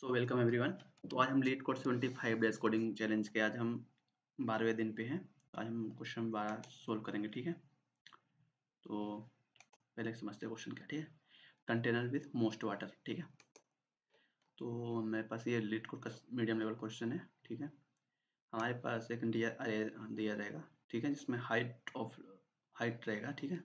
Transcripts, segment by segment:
So welcome everyone तो आज हम LeetCode 75 days coding challenge के आज हम बारहवें दिन पे हैं। आज हम क्वेश्चन बारह सोल्व करेंगे, ठीक है? तो पहले समझते हैं क्वेश्चन क्या, ठीक है? कंटेनर विथ मोस्ट वाटर ठीक है? तो मेरे पास ये लीड कोड का मीडियम लेवल क्वेश्चन है, ठीक है? हमारे पास एक दिया दिया रहेगा, ठीक है? जिसमें हाइट ऑफ़ हाइट रहेगा, ठीक है?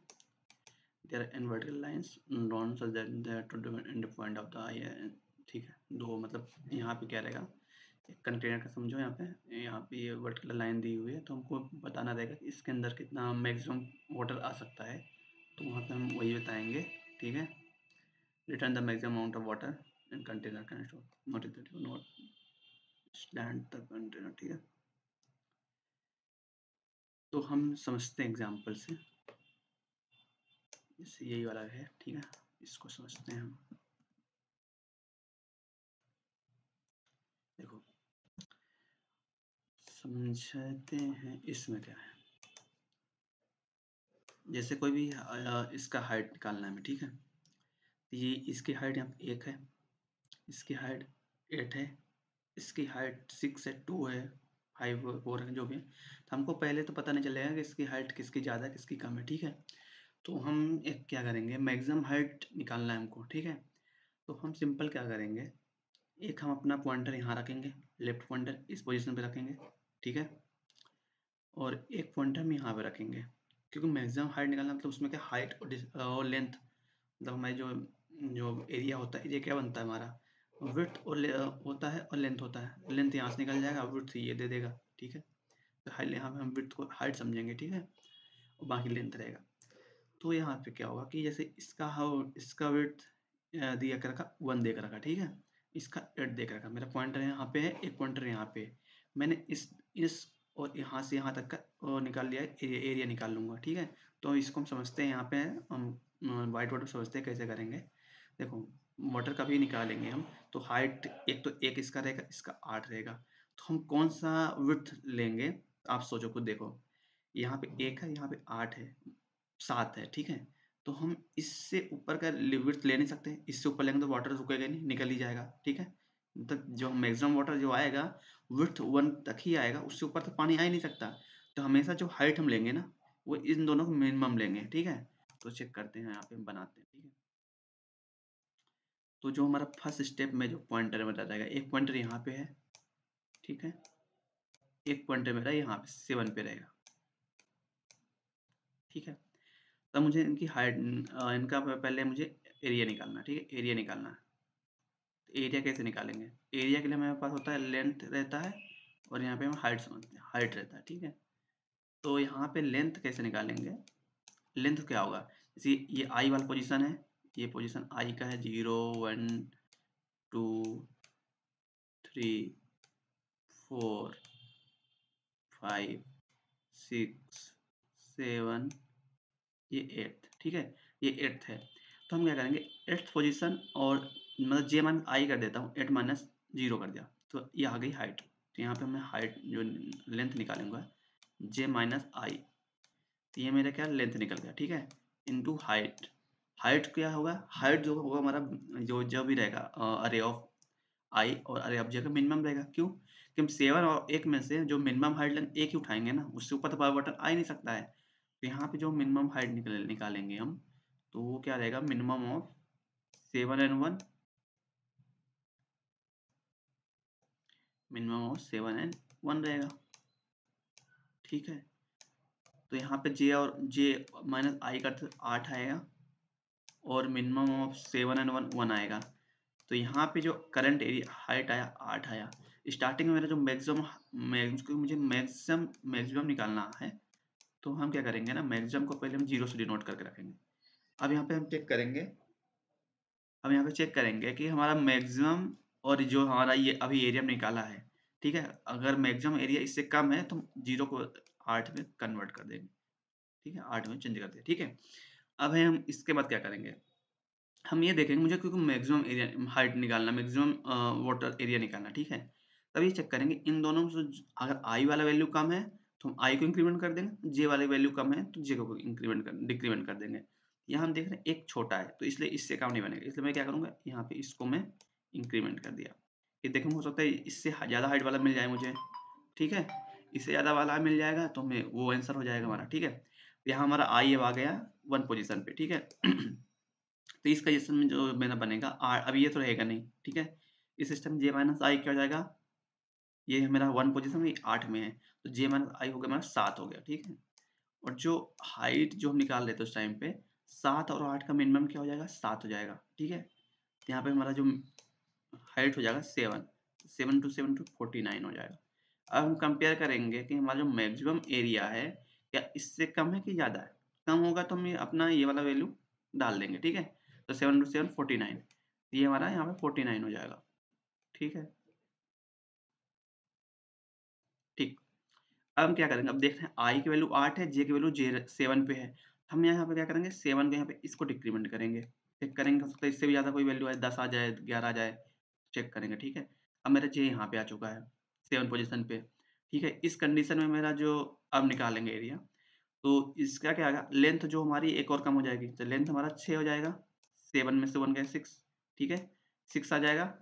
There are in vertical lines drawn such that they are to end the eye ठीक है? दो मतलब यहाँ पे क्या रहेगा? कंटेनर का समझो यहाँ पे। यहाँ पे ये वर्टिकल लाइन दी हुई है तो हमको बताना रहेगा कि इसके अंदर कितना मैक्सिमम वाटर आ सकता है। तो वहाँ पे हम वही बताएँगे, ठीक है? Return the maximum amount of water in container can not not stand the container ठीक है? तो हम समझते हैं एग्ज़ाम्पल से। जैसे यही वाला है, ठीक है? इसको समझते हैं हम देखो समझते हैं, इसमें क्या है? जैसे कोई भी इसका हाइट निकालना है ठीक है? ये इसकी हाइट यहाँ एक है, इसकी हाइट एट है, इसकी हाइट सिक्स है टू है फाइव फोर है, जो भी है। तो हमको पहले तो पता नहीं चलेगा कि इसकी हाइट किसकी ज़्यादा, किसकी कम है, ठीक है? तो हम एक क्या करेंगे मैक्सिमम हाइट निकालना है हमको, ठीक है? तो हम सिंपल क्या करेंगे, एक हम अपना पॉइंटर यहाँ रखेंगे लेफ़्ट पॉइंटर इस पोजीशन पे रखेंगे। ठीक है? और एक हम यहाँ पे रखेंगे। क्योंकि मैक्सिमम हाइट निकालना मतलब उसमें क्या हाइट और लेंथ मतलब हमारे जो जो एरिया होता है एरिया क्या बनता है हमारा? विथ और होता है और लेंथ होता है। लेंथ यहाँ से निकल जाएगा विथ ये दे देगा, ठीक है? तो हाइट यहाँ पे हम विथ को हाइट समझेंगे, ठीक है? और बाकी लेंथ रहेगा। तो यहाँ पे क्या होगा कि जैसे इसका हाउ इसका वेट दिया कर रखा वन देकर रखा, ठीक है? इसका एट देकर रखा। मेरा पॉइंटर यहाँ पे है, एक पॉइंटर यहाँ पे। मैंने इस इस और यहाँ से यहाँ तक का निकाल लिया एरिया, एरिया निकाल लूँगा ठीक है? तो इसको हम समझते हैं यहाँ पे हम वाइट वाटर समझते हैं कैसे करेंगे। देखो वाटर का भी निकालेंगे हम तो हाइट एक तो एक इसका रहेगा इसका आठ रहेगा। तो हम कौन सा विथ लेंगे? आप सोचो खुद देखो। यहाँ पे एक है यहाँ पे आठ है सात है ठीक है? तो हम इससे ऊपर का लिमिट ले नहीं सकते इससे ऊपर लेंगे तो वाटर रुकेगा नहीं निकल ही जाएगा ठीक है? मतलब तो जो मैक्सिमम वाटर जो आएगा विथ वन तक ही आएगा, उससे ऊपर तो पानी आ ही नहीं सकता। तो हमेशा जो हाइट हम लेंगे ना, वो इन दोनों को मिनिमम लेंगे, ठीक है? तो चेक करते हैं, यहाँ पे बनाते हैं, ठीक है? तो जो हमारा फ़र्स्ट स्टेप में जो पॉइंटर बता जाएगा एक पॉइंटर यहाँ पे है, ठीक है? एक पॉइंटर मेरा यहाँ पे सेवन पे रहेगा। ठीक है? तब मुझे इनकी हाइट इनका पहले मुझे एरिया निकालना ठीक है? एरिया निकालना है। एरिया कैसे निकालेंगे? एरिया के लिए हमारे पास होता है लेंथ रहता है और यहाँ पे हम हाइट समझते हैं हाइट रहता है, ठीक है? तो यहाँ पे लेंथ कैसे निकालेंगे? लेंथ क्या होगा? जैसे ये आई वाला पोजीशन है, ये पोजीशन आई का है zero one two three four five six seven ये एट्थ ठीक है? ये एट्थ है। तो हम क्या करेंगे? एट्थ पोजीशन और मतलब जे मान आई कर देता हूँ एट माइनस ज़ीरो कर दिया। तो ये आ गई हाइट तो यहाँ पे मैं हाइट जो लेंथ निकालूँगा जे माइनस आई तो ये मेरा क्या लेंथ निकल गया, ठीक है? इनटू हाइट हाइट क्या होगा? हाइट जो होगा हमारा, जो जो भी रहेगा अरे ऑफ़ आई और अरे ऑफ़ जे का मिनिमम रहेगा। क्यों? कि हम सेवन और एक में से जो मिनिमम हाइट लेंथ एक ही उठाएँगे ना, उससे ऊपर तो पावर बटन आ ही नहीं सकता है। तो यहाँ पे जो मिनिमम हाइट निकल, निकालेंगे हम तो वो क्या रहेगा? Minimum of seven and one minimum of seven and one रहेगा। ठीक है? तो यहाँ पे जे और जे माइनस आई का आठ आएगा और minimum of seven and one one आएगा। तो यहाँ पे जो करंट एरिया हाइट आया, आठ आया। स्टार्टिंग में मेरा जो मैक्सिमम मुझे मैक्सिमम मैक्सिमम निकालना है तो हम क्या करेंगे ना मैक्सिमम को पहले हम ज़ीरो से डिनोट करके रखेंगे। अब यहाँ पे हम चेक करेंगे। अब यहाँ पे चेक करेंगे कि हमारा मैक्सिमम और जो हमारा ये अभी एरिया निकाला है, ठीक है? अगर मैक्सिमम एरिया इससे कम है तो ज़ीरो को आठ में कन्वर्ट कर देंगे, ठीक है? आठ में चेंज कर देंगे, ठीक है? अब है हम इसके बाद क्या करेंगे? हम ये देखेंगे मुझे क्योंकि मैक्सिमम एरिया हाइट निकालना मैक्सिमम वाटर एरिया निकालना, ठीक है? तब ये चेक करेंगे इन दोनों में अगर आई वाला वैल्यू कम है तो हम आई को इंक्रीमेंट कर देंगे जे वाली वैल्यू कम है तो जे को इंक्रीमेंट कर डिक्रीमेंट कर देंगे। यहाँ हम देख रहे हैं एक छोटा है तो इसलिए इससे काम नहीं बनेगा, इसलिए मैं क्या करूँगा, यहाँ पे इसको मैं इंक्रीमेंट कर दिया। ये देखो हो सकता है इससे ज़्यादा हाइट वाला मिल जाए मुझे, ठीक है? इससे ज़्यादा वाला मिल जाएगा तो मैं, वो आंसर हो जाएगा हमारा, ठीक है? यहाँ हमारा आई अब आ गया वन पोजिशन पे, ठीक है? तो इस कंडीशन में जो मेरा बनेगा आर अब ये तो रहेगा नहीं, ठीक है? इस सिस्टम जे माइनस आई क्या हो जाएगा? ये मेरा वन पोजिशन में आठ में है तो जे माइनस आई हो गया मेरा सात हो गया, ठीक है? और जो हाइट जो हम निकाल थे उस टाइम पे, सात और आठ का मिनिमम क्या हो जाएगा? सात हो जाएगा, ठीक है? तो यहाँ पे हमारा जो हाइट हो जाएगा seven seven two seven two forty nine हो जाएगा। अब हम कंपेयर करेंगे कि हमारा जो मैक्सिमम एरिया है, क्या इससे कम है कि ज़्यादा है? कम होगा तो हम अपना ये वाला वैल्यू डाल देंगे, ठीक है? तो seven two seven forty nine ये हमारा यहाँ पे फोर्टी नाइन हो जाएगा, ठीक है? ठीक। अब हम क्या करेंगे? अब देखते हैं आई की वैल्यू आठ है जे की वैल्यू जे सेवन पे है। हम यहाँ पे क्या करेंगे? सेवन के यहाँ पे इसको डिक्रीमेंट करेंगे। चेक करेंगे, हो सकता है इससे भी ज़्यादा कोई वैल्यू है दस आ जाए, ग्यारह आ जाए। चेक करेंगे, ठीक है? अब मेरा जे यहाँ पे आ चुका है, सेवन पोजिशन पे, ठीक है? इस कंडीशन में मेरा जो अब निकालेंगे एरिया तो इसका क्या आएगा? लेंथ जो हमारी एक और कम हो जाएगी तो लेंथ हमारा छः हो जाएगा, सेवन में से वन गया सिक्स, ठीक है? सिक्स आ जाएगा,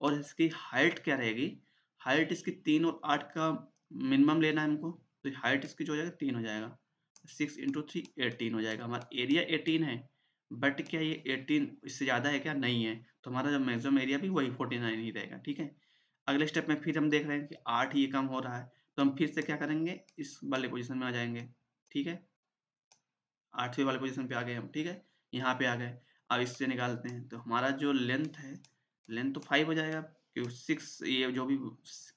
और इसकी हाइट क्या रहेगी? हाइट इसकी तीन और आठ का मिनिमम लेना है हमको तो हाइट इसकी जो हो जाएगा तीन हो जाएगा, सिक्स इंटू थ्री, एटीन हो जाएगा। हमारा एरिया एटीन है बट क्या ये एटीन इससे ज़्यादा है क्या? नहीं है। तो हमारा जो मैक्सिमम एरिया भी वही फोर्टी नाइन ही रहेगा, ठीक है? अगले स्टेप में फिर हम देख रहे हैं कि आठ ये कम हो रहा है। तो हम फिर से क्या करेंगे? इस वाले पोजिशन में आ जाएँगे, ठीक है? आठवीं वाले पोजिशन पे आ गए हम, ठीक है? यहाँ पे आ गए। अब इससे निकालते हैं। तो हमारा जो लेंथ है लेंथ तो फाइव हो जाएगा क्योंकि सिक्स ये जो भी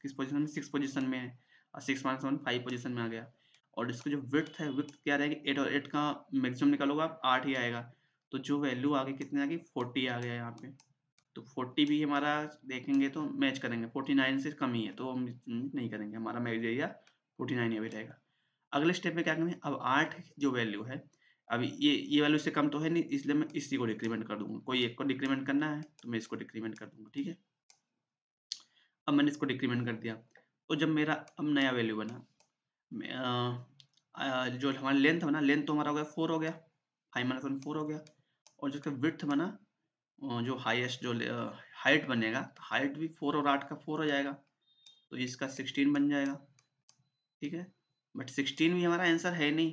किस पोजीशन में? सिक्स पोजीशन में है। और six minus one five position में आ गया। और इसकी जो विथ है विथ क्या रहेगी? एट और एट का मैक्सिमम निकालोगे आप, आठ ही आएगा। तो जो वैल्यू आगे कितनी आ गई फोर्टी आ गया यहाँ पे। तो फोर्टी भी हमारा देखेंगे तो मैच करेंगे। फोर्टी नाइन से कम ही है तो हम नहीं करेंगे। हमारा मैच एरिया फोर्टी नाइन ही रहेगा। अगले स्टेप में क्या करेंगे? अब आठ जो वैल्यू है, अब ये ये वैल्यू से कम तो है नहीं, इसलिए मैं इसी को डिक्रीमेंट कर दूँगा। कोई एक को डिक्रीमेंट करना है तो मैं इसको डिक्रीमेंट कर दूँगा, ठीक है? अब मैंने इसको डिक्रीमेंट कर दिया। तो जब मेरा, अब नया वैल्यू बना जो हमारा लेंथ बना लेंथ तो हमारा हो गया फोर हो गया। फाइव माइनस वन फोर हो गया। और जो विथ बना जो हाईएस्ट जो हाइट बनेगा तो हाइट भी फोर और आठ का फोर हो जाएगा। तो इसका सिक्सटीन बन जाएगा। ठीक है? बट सिक्सटीन भी हमारा आंसर है नहीं,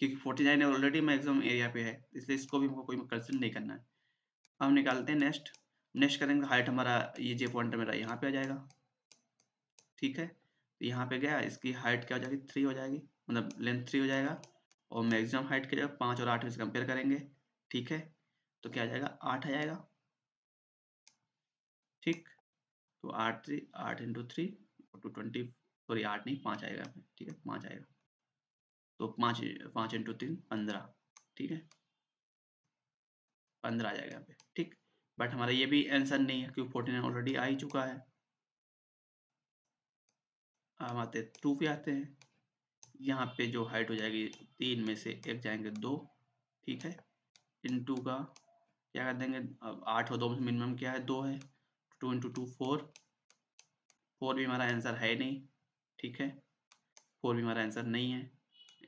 क्योंकि forty nine already maximum area पे है, इसलिए इसको भी हमको कोई कंसिडर नहीं करना है। हम निकालते हैं नेक्स्ट नेक्स्ट करेंगे हाइट हमारा ये जे पॉइंट मेरा यहाँ पे आ जाएगा। ठीक है? तो यहाँ पे गया, इसकी हाइट क्या हो जाएगी? थ्री हो जाएगी। मतलब लेंथ थ्री हो जाएगा। और मैक्सिमम हाइट के जगह पाँच और आठ में कंपेयर करेंगे। ठीक है? तो क्या आ जाएगा? आठ आ जाएगा। ठीक? तो आठ थ्री, आठ into three two twenty, sorry, आठ नहीं, पाँच आएगा ठीक है? पाँच आएगा। तो पाँच पाँच इंटू तीन, पंद्रह। ठीक है? पंद्रह आ जाएगा यहाँ पे। ठीक? बट हमारा ये भी आंसर नहीं है, क्योंकि फोर्टी नाइन ऑलरेडी आ ही चुका है। हम आते टू पे आते हैं। यहाँ पे जो हाइट हो जाएगी, तीन में से एक जाएँगे दो। ठीक है? इन टू का, क्या कर देंगे? अब आठ और दो में मिनिमम क्या है? दो है। Two into two four four भी हमारा आंसर है नहीं, ठीक है? फोर भी हमारा आंसर नहीं है।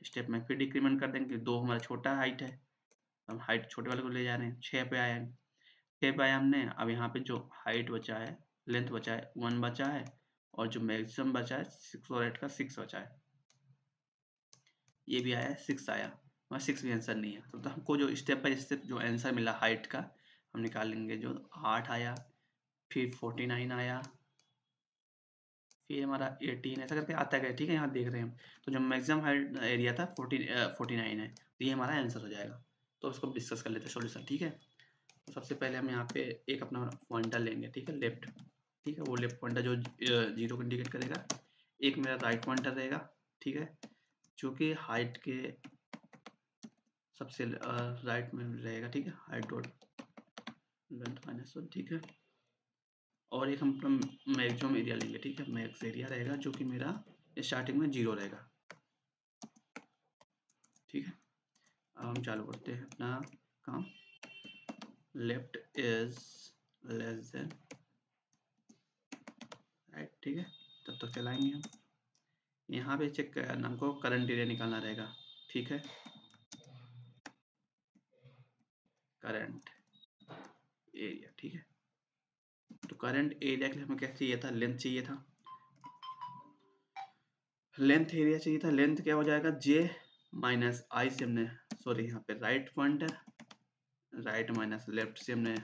स्टेप में फिर डिक्रीमेंट कर देंगे। दो हमारा छोटा हाइट है। हम हाइट छोटे वाले को ले जा रहे हैं। छः पे आए हैं छः पे आया हमने। अब यहाँ पे जो हाइट बचा है लेंथ बचा है वन बचा है और जो मैक्सिमम बचा है सिक्स और एट का सिक्स बचा है। ये भी आया सिक्स आया। वहाँ सिक्स भी आंसर नहीं है। तो, तो हमको जो स्टेप बाई स्टेप जो आंसर मिला हाइट का हम निकाल लेंगे जो आठ आया फिर फोर्टी नाइन आया फिर हमारा एटीन ऐसा करके आता गया। ठीक है यहाँ देख रहे हैं हम। तो जो मैक्सिमम हाइट एरिया था फोर्टी फोर्टी नाइन है। तो ये हमारा आंसर हो जाएगा। तो उसको डिस्कस कर लेते हैं सोल्यूशन ठीक है? तो सबसे पहले हम यहाँ पे एक अपना पॉइंटर लेंगे ठीक है? लेफ़्ट ठीक है? वो लेफ़्ट पॉइंटर जो ज़ीरो को इंडिकेट करेगा। एक मेरा राइट पॉइंटर रहेगा ठीक है? जो कि हाइट के सबसे राइट में रहेगा, ठीक है? Height dot length minus one ठीक है। और एक हम अपना मैक्सिमम एरिया लेंगे, ठीक है? मैक्स एरिया रहेगा, जो कि मेरा स्टार्टिंग में ज़ीरो रहेगा। ठीक है? अब हम चालू करते हैं अपना काम। Left is less than right ठीक है? तब तक चलाएँगे हम। यहाँ पे चेक करना हमको करंट एरिया निकालना रहेगा, ठीक है? करंट एरिया ठीक है? तो करंट एरिया के लिए हमें क्या चाहिए था? लेंथ चाहिए था। लेंथ एरिया चाहिए था। लेंथ क्या हो जाएगा? जे माइनस आई से हमने सॉरी यहाँ पे राइट पॉइंट है। राइट माइनस लेफ़्ट से हमने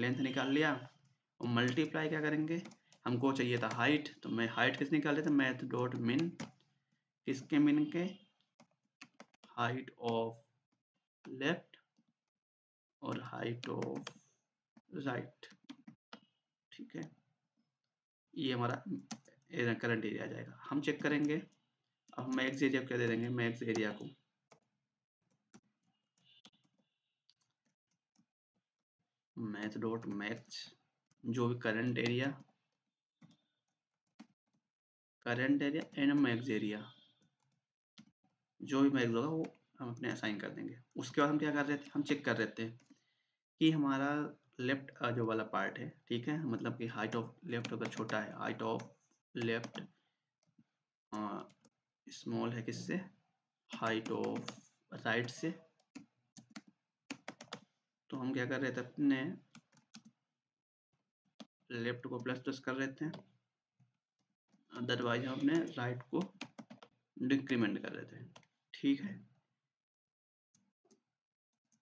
लेंथ निकाल लिया। और मल्टीप्लाई क्या करेंगे? हमको चाहिए था हाइट तो मैं हाइट किस निकाल लेता मैथ डॉट मिन किसके मिन के? हाइट ऑफ़ लेफ़्ट और हाइट ऑफ़ राइट ठीक है? ये हमारा एरिया करंट एरिया आ जाएगा। हम चेक करेंगे। अब मैक्स एरिया क्या दे देंगे? मैक्स एरिया को। मैथ डॉट मैक्स जो भी current area current area and max area जो भी मैक्स होगा वो हम अपने असाइन कर देंगे। उसके बाद हम क्या कर रहे थे? हम चेक कर रहे थे। कि हमारा लेफ़्ट जो वाला पार्ट है, ठीक है? मतलब कि हाइट ऑफ़ लेफ़्ट अगर छोटा है, हाइट ऑफ़ लेफ़्ट स्मॉल है किससे? हाइट ऑफ़ राइट से। तो हम क्या कर रहे थे? अपने लेफ़्ट को प्लस प्लस कर रहे थे। अदरवाइज़ हम अपने राइट को डिक्रीमेंट कर रहे थे। ठीक है?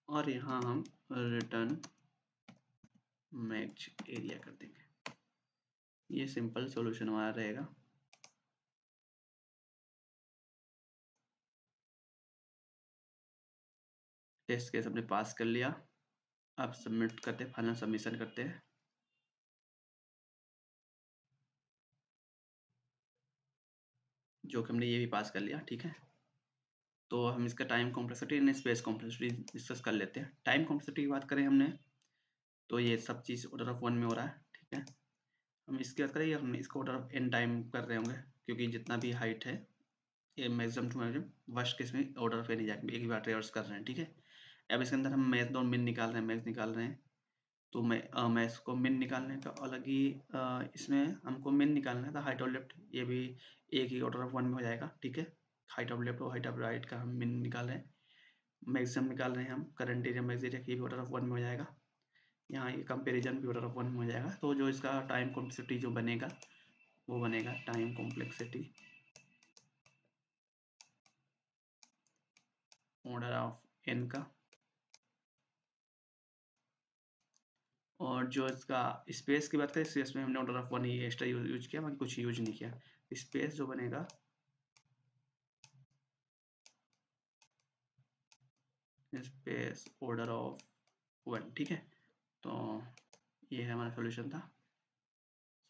और यहाँ हम रिटर्न मैच एरिया कर देंगे। ये सिंपल सॉल्यूशन हमारा रहेगा। टेस्ट केस हमने पास कर लिया। अब सबमिट करते हैं फाइनल सबमिशन करते हैं। जो कि हमने ये भी पास कर लिया, ठीक है? तो हम इसका time complexity and space complexity discuss कर लेते हैं। टाइम कॉम्प्लेक्सिटी की बात करें हमने तो ये सब चीज़ ऑर्डर ऑफ़ वन में हो रहा है, ठीक है? हम इसकी बात करें हम इसको ऑर्डर ऑफ़ एन टाइम कर रहे होंगे, क्योंकि जितना भी हाइट है, ये maximum to maximum worst case में ऑर्डर ऑफ़ एन ही जाएगा एक ही बार ट्रेवर्स कर रहे हैं, ठीक है? अब इसके अंदर हम मैथ और मिन निकाल रहे हैं मैथ निकाल रहे हैं तो मैं मैथ्स को मिन निकालने का अलग ही इसमें हमको मिन निकालना है हाइट और लेफ़्ट ये भी एक ही ऑर्डर ऑफ़ वन में हो जाएगा, ठीक है? हाइट ऑफ़ लेफ़्ट और हाइट ऑफ़ राइट का हम मिन निकाल रहे हैं। मैक्सिमम निकाल रहे हैं हम। करंट एरिया मैक्स एरिया की ऑर्डर ऑफ़ वन में हो जाएगा। यहाँ ये कंपेरिजन भी ऑर्डर ऑफ़ वन में हो जाएगा। तो जो इसका टाइम कॉम्प्लेक्सिटी जो बनेगा, वो बनेगा time complexity order of N का। और जो इसका स्पेस की बात करें स्पेस में हमने ऑर्डर ऑफ़ वन ही एक्स्ट्रा यूज़ किया, बाकी कुछ यूज़ नहीं किया। स्पेस जो बनेगा स्पेस ऑर्डर ऑफ़ वन ठीक है? तो ये है हमारा सोल्यूशन था।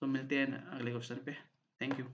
सो मिलते हैं अगले क्वेश्चन पे। Thank you